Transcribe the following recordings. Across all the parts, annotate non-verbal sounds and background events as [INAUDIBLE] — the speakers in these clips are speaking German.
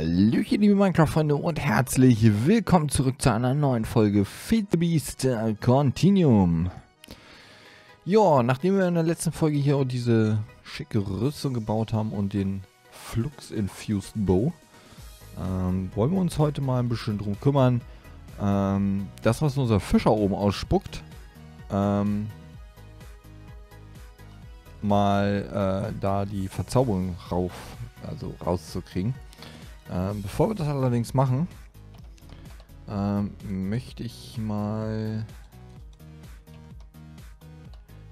Hallöchen, liebe Minecraft-Freunde und herzlich willkommen zurück zu einer neuen Folge Feed the Beast äh, Continuum. Ja, nachdem wir in der letzten Folge hier auch diese schicke Rüstung gebaut haben und den Flux Infused Bow, ähm, wollen wir uns heute mal ein bisschen drum kümmern, ähm, das, was unser Fischer oben ausspuckt, ähm, mal äh, da die Verzauberung rauf, also rauszukriegen. Ähm, bevor wir das allerdings machen, ähm, möchte ich mal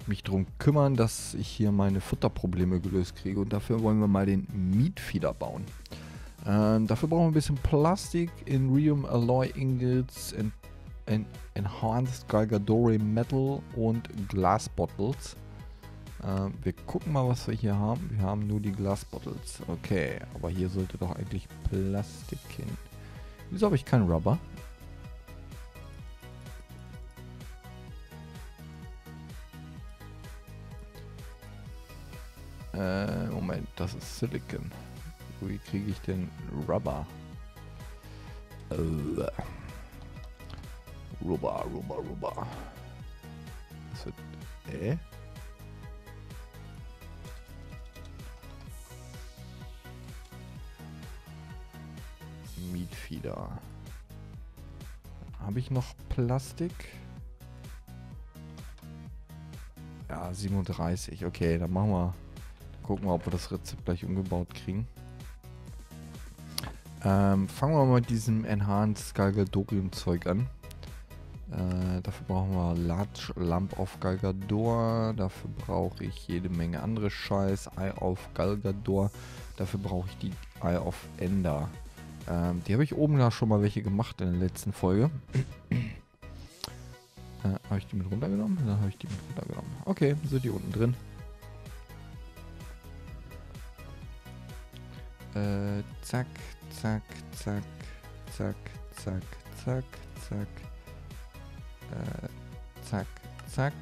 mich darum kümmern, dass ich hier meine Futterprobleme gelöst kriege. Und dafür wollen wir mal den Meatfeeder bauen. Ähm, dafür brauchen wir ein bisschen Plastik, Iridium Alloy Ingots, en en Enhanced Galgadore Metal und Glass Bottles. Ähm, wir gucken mal, was wir hier haben. Wir haben nur die Glasbottles. Okay, aber hier sollte doch eigentlich Plastik hin. Wieso habe ich keinen Rubber? Äh, Moment, das ist Silicon. Wie kriege ich denn Rubber? Äh, Rubber, Rubber, Rubber. Das wird... Äh? Meatfeeder. Habe ich noch Plastik? Ja, 37. Okay, dann machen wir. Gucken wir, ob wir das Rezept gleich umgebaut kriegen. Ähm, fangen wir mal mit diesem Enhanced Galgadorium Zeug an. Äh, dafür brauchen wir Large Lamp of Galgador. Dafür brauche ich jede Menge andere Scheiß. Eye of Galgador. Dafür brauche ich die Eye of Ender. Ähm, die habe ich oben da schon mal welche gemacht in der letzten Folge. äh, habe ich die mit runtergenommen? Dann habe ich die mit runtergenommen. Okay, sind die unten drin. Äh, zack, zack, zack, zack, zack, zack, zack. Äh, zack, zack.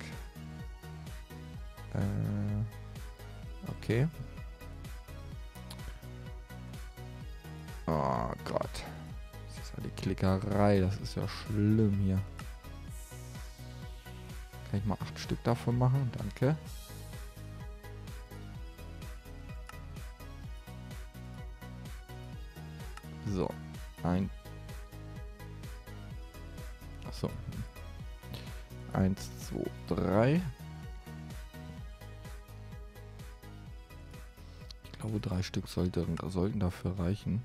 Äh, okay. Oh Gott. Das ist ja die Klickerei. Das ist ja schlimm hier. Kann ich mal acht Stück davon machen? Danke. So. Ein. Achso. Eins, zwei, drei. Ich glaube, drei Stück sollte, sollten dafür reichen.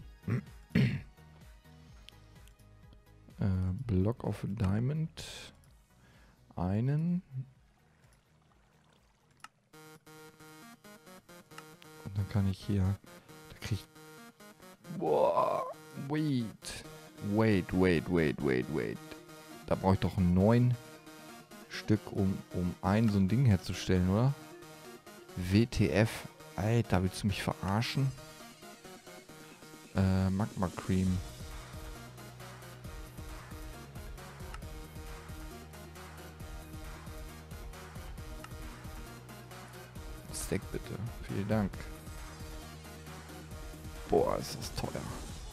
Block of Diamond. Einen. Und dann kann ich hier. Da krieg ich. Boah. Wait. Wait, wait, wait, wait, wait. Da brauche ich doch neun Stück, um, um ein so ein Ding herzustellen, oder? WTF. Alter, willst du mich verarschen? Äh, Magma Cream. Stack bitte. Vielen Dank. Boah, ist das teuer.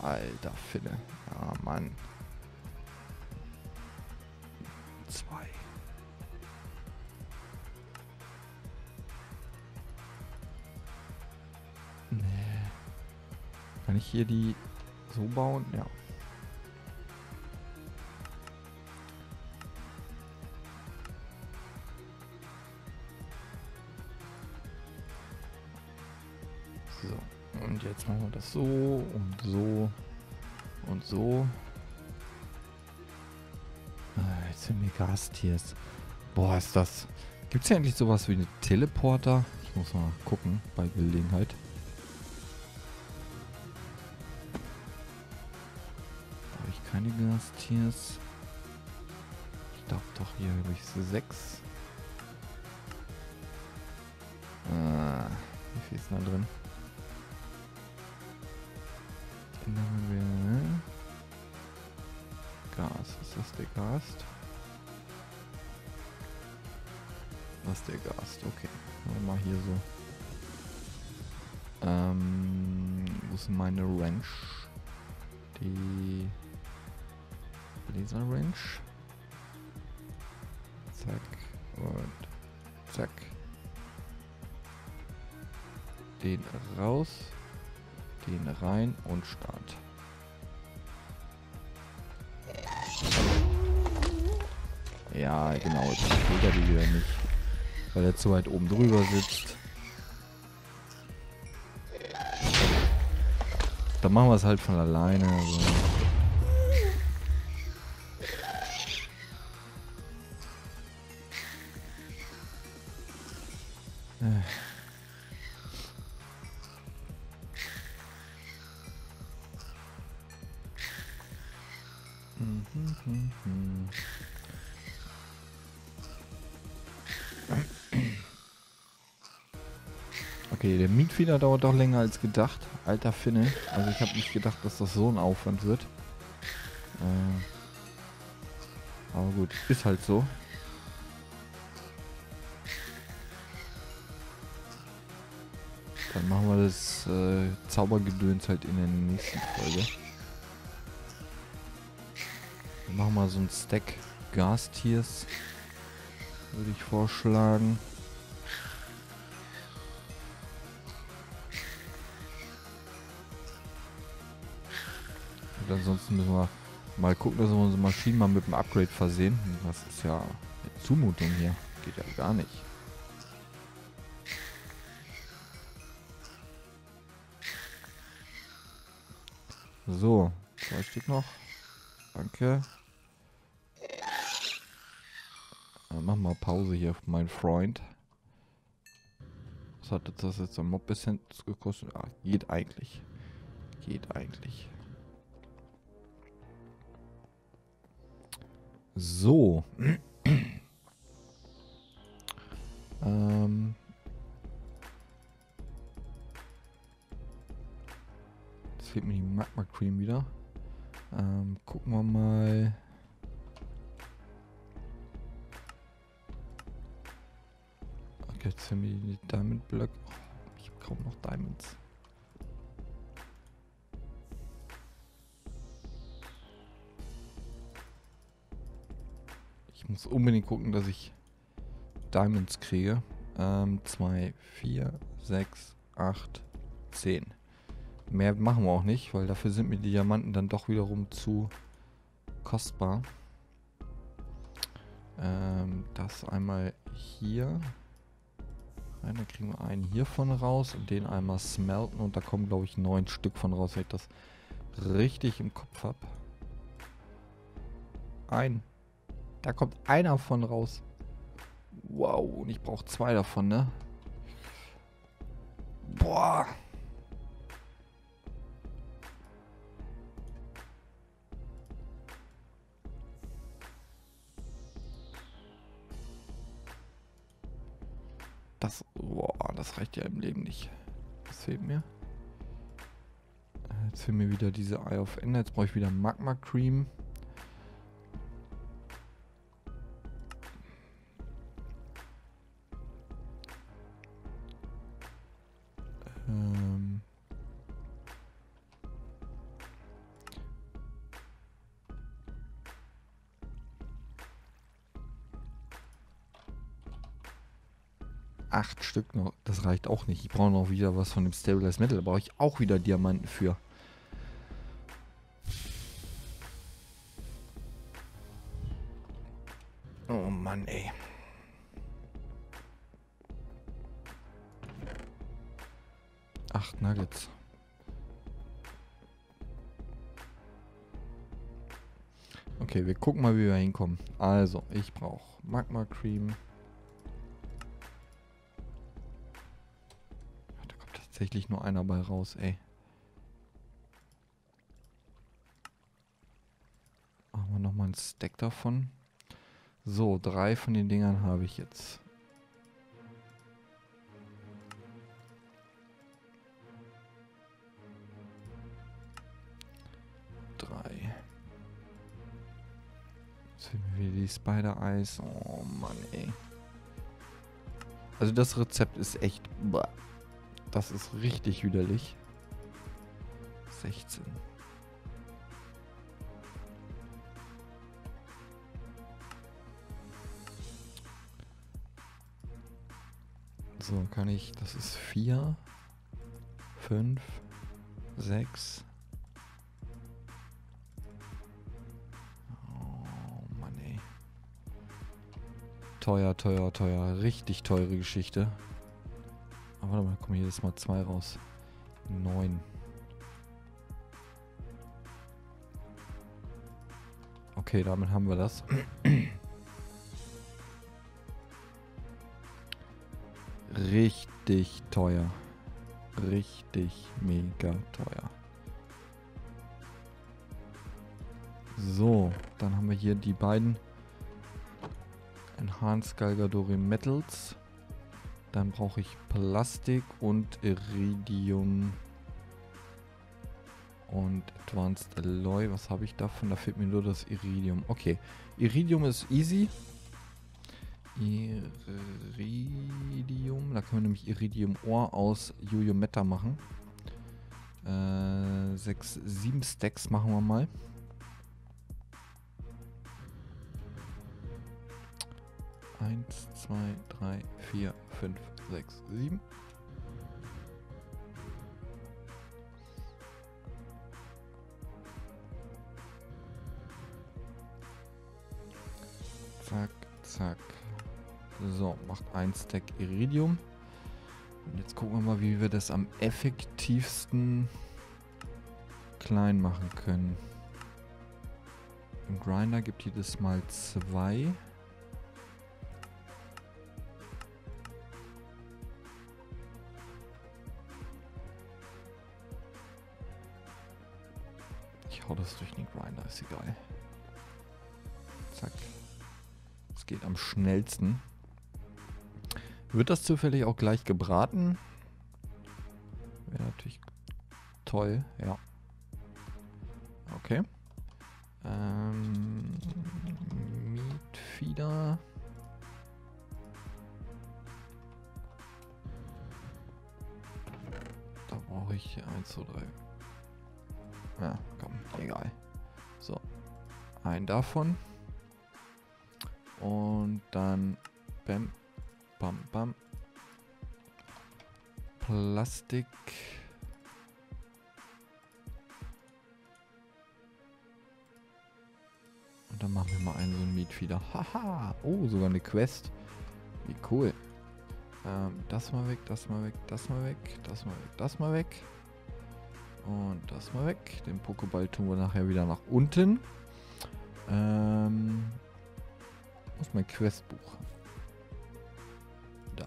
Alter Finne. Ja, Mann. Zwei. Nee. Kann ich hier die so bauen? Ja. Machen wir das so und so und so. Ah, jetzt sind mir Gastiers. Boah, ist das... Gibt es ja eigentlich sowas wie eine Teleporter? Ich muss mal gucken bei Gelegenheit. keine Gastiers. Ich glaube doch, hier habe ich sechs. Ah, wie viel ist da drin? Dann wir Gas. Ist das der Gast? Das ist der Gast, okay. Wir mal hier so. Ähm, wo ist meine Ranch? Die Laser Wrench. Zack und zack. Den raus, den rein und Start. Ja, genau, jetzt er die wieder nicht, weil er zu weit oben drüber sitzt. Dann machen wir es halt von alleine. So. Mietfehler dauert doch länger als gedacht. Alter Finne. Also ich habe nicht gedacht, dass das so ein Aufwand wird. Äh, aber gut, ist halt so. Dann machen wir das äh, Zaubergedöns halt in der nächsten Folge. Dann machen wir so ein Stack Gastiers. Würde ich vorschlagen. Und ansonsten müssen wir mal gucken, dass wir unsere Maschinen mal mit dem Upgrade versehen. Das ist ja eine Zumutung hier. Geht ja gar nicht. So, zwei Stück noch. Danke. Dann machen wir Pause hier, mein Freund. Was hat das jetzt am Mob bisschen gekostet? Ah, geht eigentlich. Geht eigentlich. So. [CLEARS THROAT] ähm. Jetzt fehlt mir die Magma Cream wieder. Ähm, gucken wir mal. Okay, jetzt haben wir die Diamond Block. Oh, ich habe kaum noch Diamonds. Muss unbedingt gucken, dass ich Diamonds kriege. 2, 4, 6, 8, 10. Mehr machen wir auch nicht, weil dafür sind mir die Diamanten dann doch wiederum zu kostbar. Ähm, das einmal hier. Dann kriegen wir einen hiervon raus und den einmal smelten und da kommen glaube ich neun Stück von raus, wenn ich das richtig im Kopf habe. Ein. Da kommt einer von raus. Wow, und ich brauche zwei davon, ne? Boah. Das, boah, das reicht ja im Leben nicht. Was fehlt mir? Äh, jetzt fehlt mir wieder diese Eye of Ender. Jetzt brauche ich wieder Magma Cream. Ähm Acht Stück noch. Das reicht auch nicht. Ich brauche noch wieder was von dem Stabilized Metal. Da brauche ich auch wieder Diamanten für. Gucken mal, wie wir hinkommen. Also, ich brauche Magma Cream. Da kommt tatsächlich nur einer bei raus, ey. Machen wir nochmal einen Stack davon. So, drei von den Dingern habe ich jetzt. wie die Spider-Eis. Oh Mann, ey. Also das Rezept ist echt... Das ist richtig widerlich. 16. So, kann ich... Das ist 4, 5, 6, Teuer, teuer, teuer. Richtig teure Geschichte. Aber warte mal, kommen hier jetzt mal zwei raus. 9. Okay, damit haben wir das. Richtig teuer. Richtig mega teuer. So, dann haben wir hier die beiden Enhanced Galgadori Metals. Dann brauche ich Plastik und Iridium und Advanced Alloy. Was habe ich davon? Da fehlt mir nur das Iridium. Okay, Iridium ist easy. Iridium. Da können wir nämlich Iridium Ohr aus Jojo Meta machen. Äh, sechs, sieben Stacks machen wir mal. Eins, zwei, drei, vier, fünf, sechs, sieben. Zack, zack. So, macht ein Stack Iridium. Und jetzt gucken wir mal, wie wir das am effektivsten klein machen können. Im Grinder gibt jedes Mal zwei. Egal. Zack. Es geht am schnellsten. Wird das zufällig auch gleich gebraten? Wäre natürlich toll, ja. Okay. Ähm, Meatfeeder. Da brauche ich 1, 2, 3. Ja, komm, egal. Ein davon. Und dann Bam, Bam, Bam. Plastik. Und dann machen wir mal einen so einen Mietfeeder. Haha. Oh, sogar eine Quest. Wie cool. Ähm, das mal weg, das mal weg, das mal weg, das mal weg, das mal weg. Und das mal weg. Den Pokéball tun wir nachher wieder nach unten. Ähm, wo ist mein Questbuch? Da.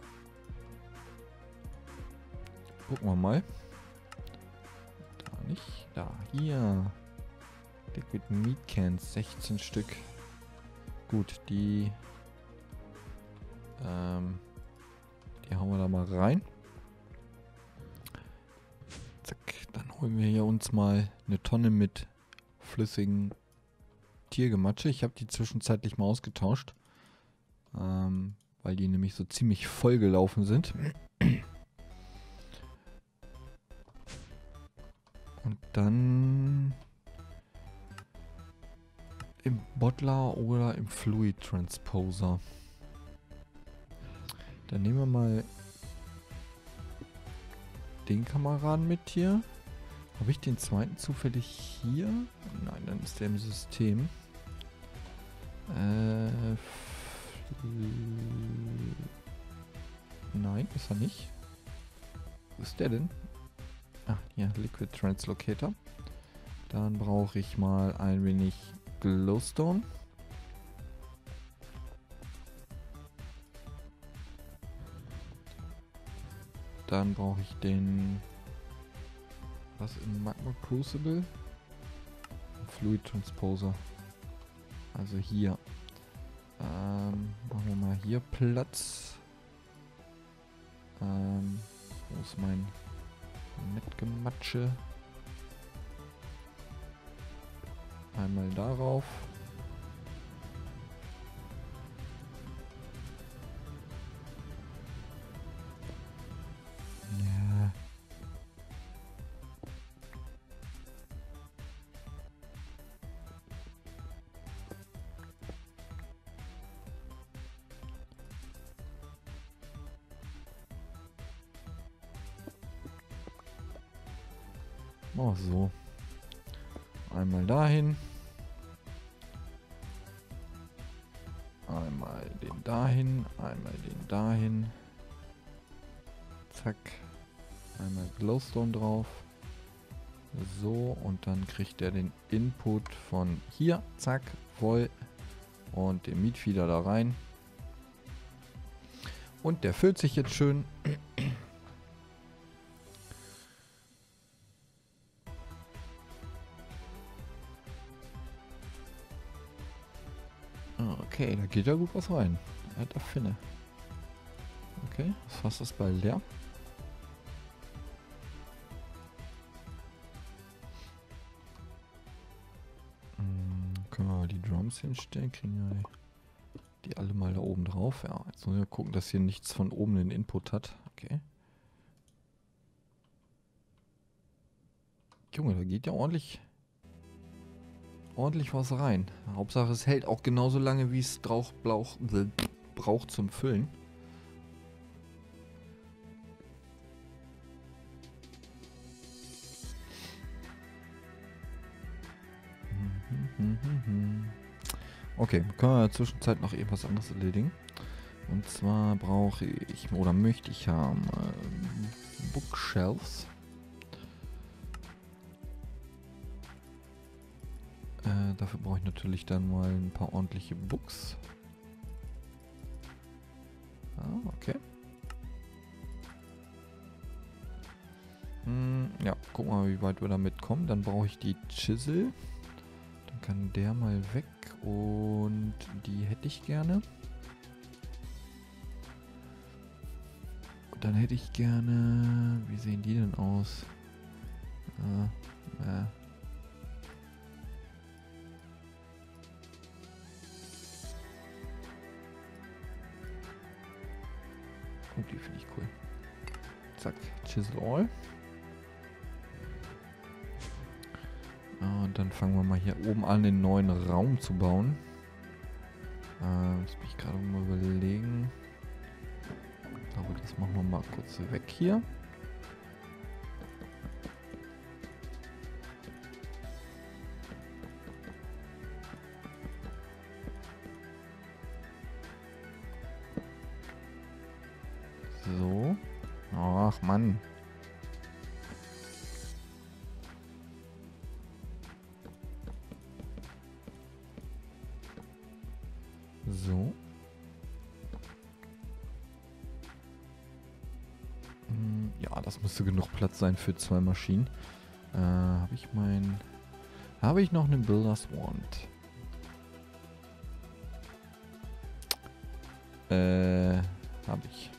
Gucken wir mal. Da nicht. Da. Hier. Liquid Meat Cans. 16 Stück. Gut, die... Ähm, die hauen wir da mal rein. Zack. Dann holen wir hier uns mal eine Tonne mit flüssigen Tiergematsche. Ich habe die zwischenzeitlich mal ausgetauscht. Ähm, weil die nämlich so ziemlich voll gelaufen sind. Und dann im Bottler oder im Fluid Transposer. Dann nehmen wir mal den Kameraden mit hier. Habe ich den zweiten zufällig hier? Nein, dann ist der im System. Äh, Nein, ist er nicht. Wo ist der denn? Ach, hier, Liquid Translocator. Dann brauche ich mal ein wenig Glowstone. Dann brauche ich den... Was in Magma Crucible? Fluid Transposer. Also hier. Ähm, machen wir mal hier Platz. Ähm, wo ist mein Mitgematsche? Einmal darauf. Wir so. Einmal dahin. Einmal den dahin, einmal den dahin. Zack. Einmal Glowstone drauf. So, und dann kriegt er den Input von hier, zack, voll. Und den Mietfeeder da rein. Und der füllt sich jetzt schön. Okay, da geht ja gut was rein. Alter Finne. Okay, das Fass ist bald leer. Hm, können wir die Drums hinstellen? Die alle mal da oben drauf? Ja, jetzt müssen wir gucken, dass hier nichts von oben den Input hat. Okay. Junge, da geht ja ordentlich ordentlich was rein. Hauptsache es hält auch genauso lange, wie es braucht zum Füllen. Okay, können wir in der Zwischenzeit noch etwas anderes erledigen. Und zwar brauche ich, oder möchte ich haben, äh, Bookshelves. Äh, dafür brauche ich natürlich dann mal ein paar ordentliche Books. Ah, okay. Hm, ja, wir mal, wie weit wir damit kommen. Dann brauche ich die Chisel. Dann kann der mal weg und die hätte ich gerne. Und dann hätte ich gerne... Wie sehen die denn aus? Äh, äh, Oh, die finde ich cool. Zack, Chisel All. Und dann fangen wir mal hier oben an, den neuen Raum zu bauen. Äh, jetzt bin ich gerade mal überlegen. Ich glaube, das machen wir mal kurz weg hier. Mann. So. Hm, ja, das müsste genug Platz sein für zwei Maschinen. Äh, habe ich mein... Habe ich noch einen Builder's Wand? Äh, habe ich.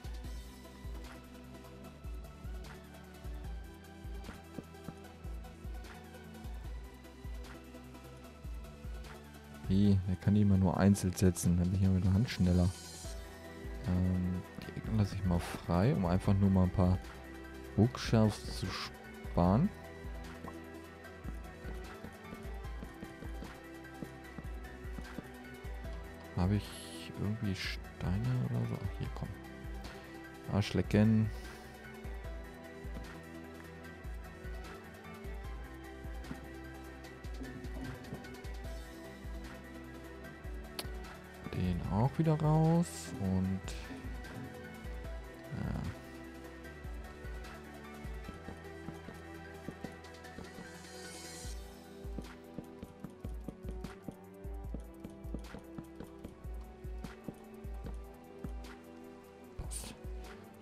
Wie? Er kann die immer nur einzeln setzen. Dann bin ich ja mit der Hand schneller. Ähm, die Ecken lasse ich mal frei, um einfach nur mal ein paar Bookshelves zu sparen. Habe ich irgendwie Steine oder so? Hier, komm. Arschlecken. Auch wieder raus und ja.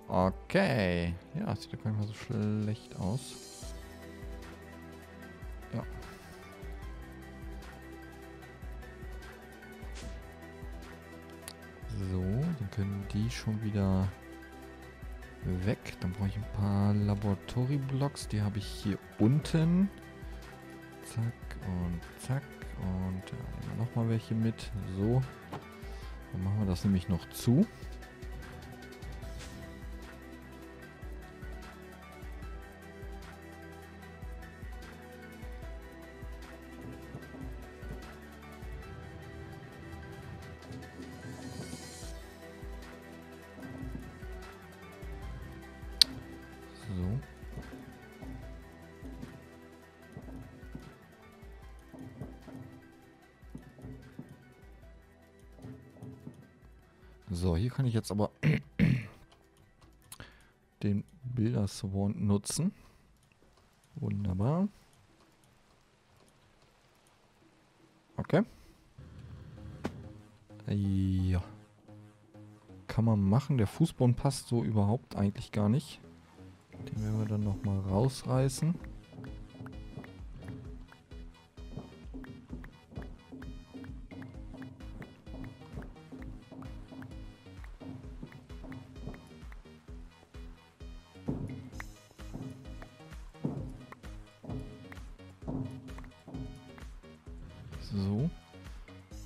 Okay. Ja, sieht ja gar nicht mal so schlecht aus. Schon wieder weg. Dann brauche ich ein paar Laboratory-Blocks. Die habe ich hier unten. Zack und zack. Und nochmal welche mit. So. Dann machen wir das nämlich noch zu. So, hier kann ich jetzt aber [CLEARS THROAT] den Bilderswand nutzen. Wunderbar. Okay. Ja. Kann man machen. Der Fußboden passt so überhaupt eigentlich gar nicht. Den werden wir dann nochmal rausreißen. So.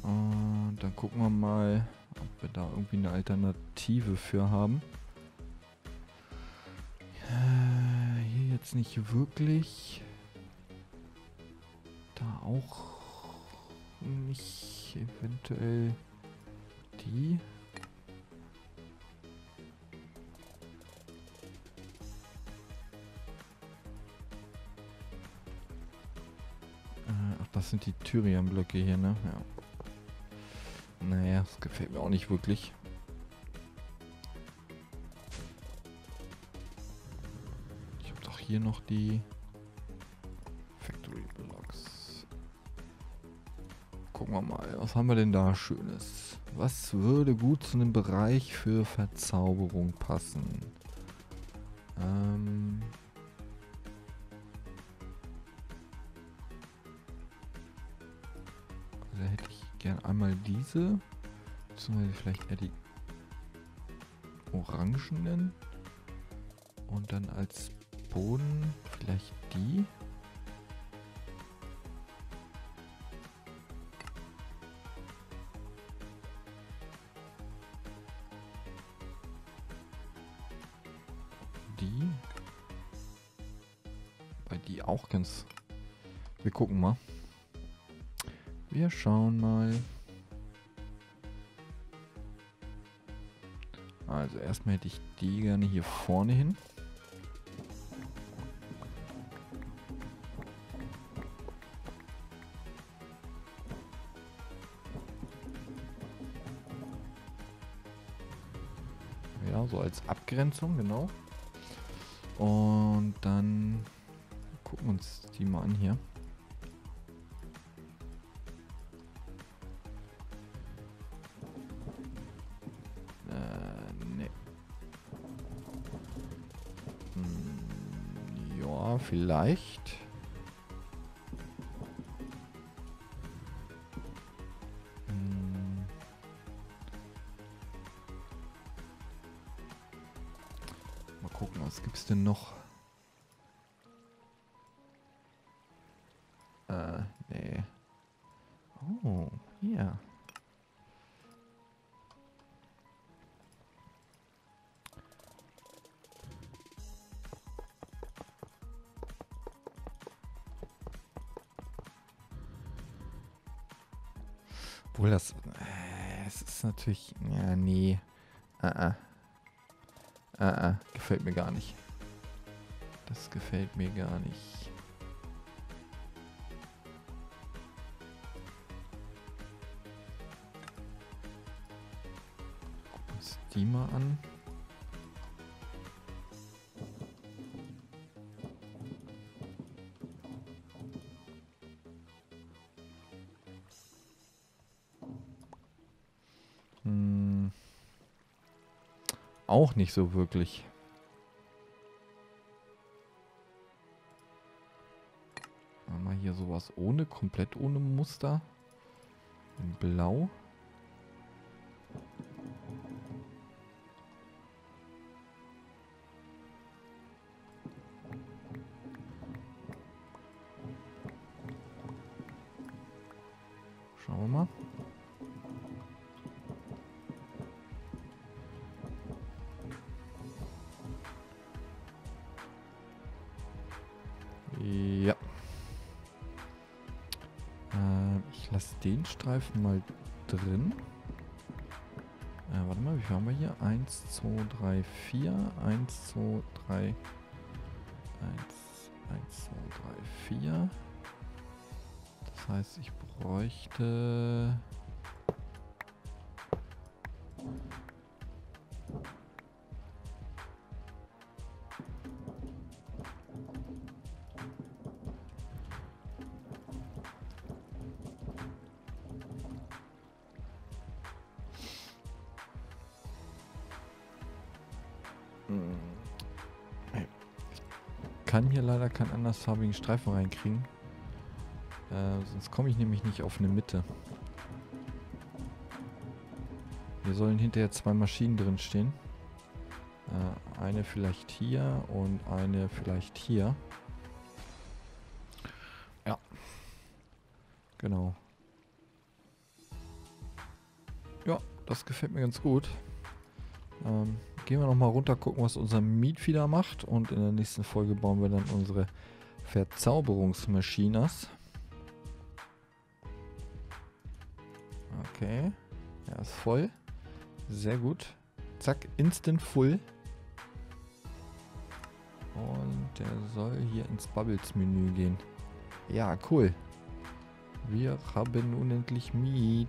Und dann gucken wir mal, ob wir da irgendwie eine Alternative für haben. Äh, hier jetzt nicht wirklich. Da auch nicht eventuell die. Das sind die Tyrian-Blöcke hier, ne? Ja. Naja, das gefällt mir auch nicht wirklich. Ich habe doch hier noch die Factory Blocks. Gucken wir mal, was haben wir denn da Schönes? Was würde gut zu einem Bereich für Verzauberung passen? Ähm... gern einmal diese, beziehungsweise vielleicht eher die orangenen und dann als Boden vielleicht die. Die. Bei die auch ganz. Wir gucken mal. Wir schauen mal. Also erstmal hätte ich die gerne hier vorne hin. Ja, so als Abgrenzung, genau. Und dann gucken wir uns die mal an hier. Vielleicht. Hm. Mal gucken, was gibt's denn noch? Äh, nee. Oh, hier. Obwohl das. Äh, ist natürlich. Ja, nee. Äh, äh. Äh, äh. Gefällt mir gar nicht. Das gefällt mir gar nicht. Mal an. Auch nicht so wirklich. Haben wir hier sowas ohne, komplett ohne Muster. In Blau. Streifen mal drin. Äh, warte mal, wie viel haben wir hier? 1, 2, 3, 4. 1, 2, 3. 1, 1, 2, 3, 4. Das heißt, ich bräuchte kann hier leider keinen andersfarbigen Streifen reinkriegen. Äh, sonst komme ich nämlich nicht auf eine Mitte. Hier sollen hinterher zwei Maschinen drin stehen. Äh, eine vielleicht hier und eine vielleicht hier. Ja. Genau. Ja, das gefällt mir ganz gut. Ähm, gehen wir nochmal runter, gucken, was unser Mietfieder macht. Und in der nächsten Folge bauen wir dann unsere Verzauberungsmaschinas. Okay. Er ist voll. Sehr gut. Zack, instant full. Und der soll hier ins Bubbles-Menü gehen. Ja, cool. Wir haben unendlich Miet.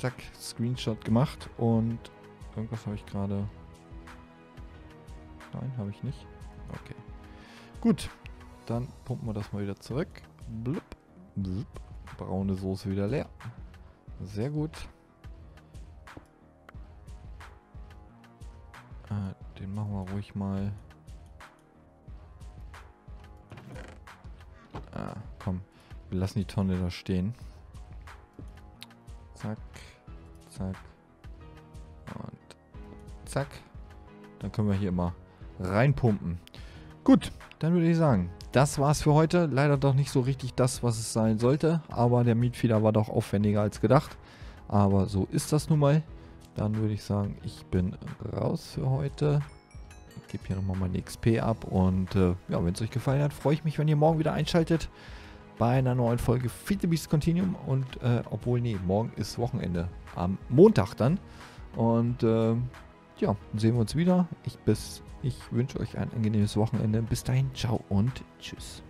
Zack, Screenshot gemacht und irgendwas habe ich gerade... Nein, habe ich nicht. Okay. Gut, dann pumpen wir das mal wieder zurück. Blub, blub. Braune Soße wieder leer. Sehr gut. Äh, den machen wir ruhig mal... Ah, komm. Wir lassen die Tonne da stehen. Zack. Und zack. Dann können wir hier immer reinpumpen. Gut, dann würde ich sagen, das war's für heute. Leider doch nicht so richtig das, was es sein sollte. Aber der Mietfeder war doch aufwendiger als gedacht. Aber so ist das nun mal. Dann würde ich sagen, ich bin raus für heute. Ich gebe hier nochmal meine XP ab. Und äh, ja, wenn es euch gefallen hat, freue ich mich, wenn ihr morgen wieder einschaltet bei einer neuen Folge Feed the Beast Continuum. Und äh, obwohl, nee, morgen ist Wochenende. Am Montag dann. Und äh, ja, sehen wir uns wieder. Ich, ich wünsche euch ein angenehmes Wochenende. Bis dahin, ciao und tschüss.